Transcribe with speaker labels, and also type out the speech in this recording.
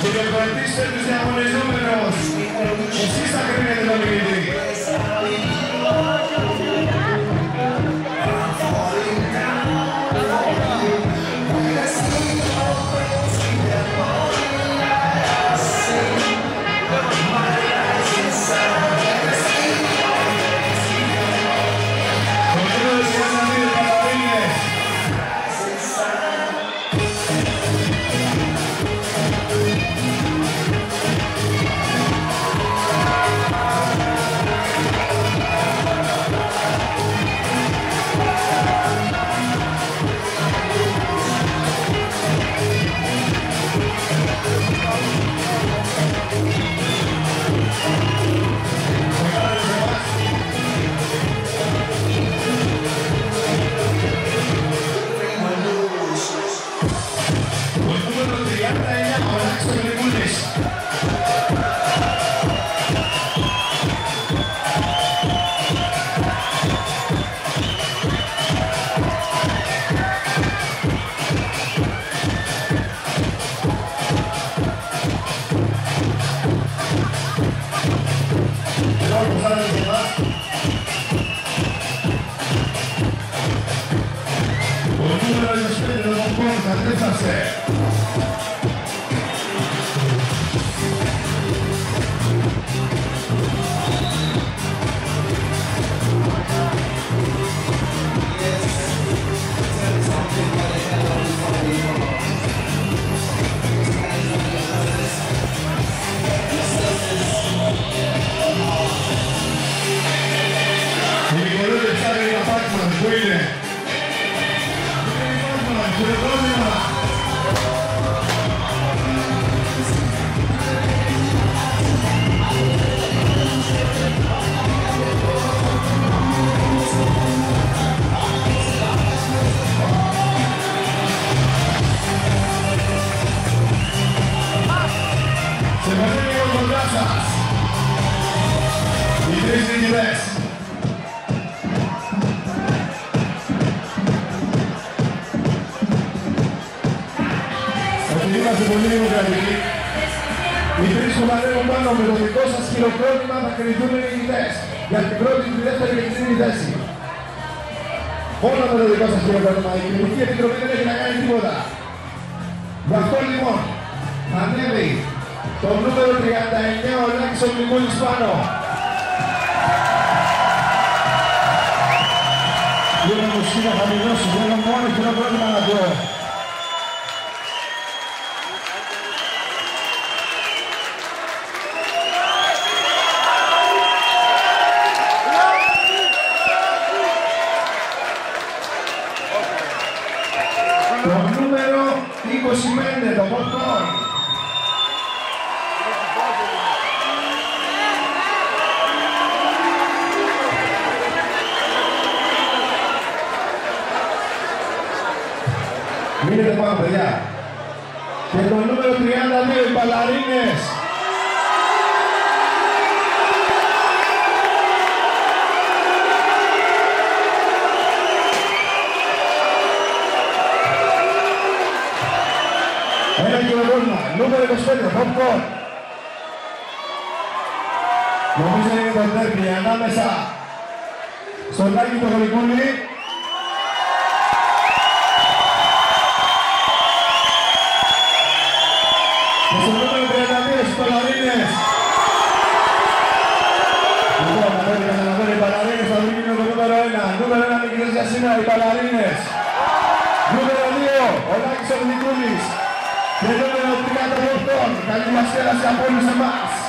Speaker 1: Και για κρατήστε τους διαγωνισμένους. Εσείς θα κρίνετε τον νικητή. Jernreine Augsburg Bundes. Gracias. こいいねセバスティン・ゴンザース E3 de 10 είμαστε πολύ δημοκρατική. Οι τρεις που παλεύουν πάνω με το δικό σας χειροκρότημα θα κρυφθούν οι νικητές. Για την πρώτη, τη δεύτερη και την τρίτη θέση. Όλα με το δικό σας χειροκρότημα. Η Κοινωνική Επιτροπή δεν έχει να κάνει τίποτα. Γι' αυτό λοιπόν ανέβει το νούμερο 39 ο Λάκης ο Μνημούλης πάνω. Λίγο μουσική θα μιλώσω, θέλω μόνο χειροκρότημα να πω. Το νούμερο 25, το popcorn. Μείνετε πάνω, παιδιά. Και το νούμερο 32, οι μπαλαρίνες. Νούμερο 25, popcorn. Νομίζω είναι το τέρπι ανάμεσα στον Λάκη το Γρηγούνι και στο νούμερο 32 στους Παλαρίνες. Λοιπόν, ανέβει, ανέβει, οι Παλαρίνες θα βρουν το νούμερο 1. Νούμερο 1 νικητές για σήμερα, οι Παλαρίνες. Νούμερο 2, ο Λάκης ο Γρηγούνης. Και νούμερο Jangan terlupa Kali masalah siapa yang sebas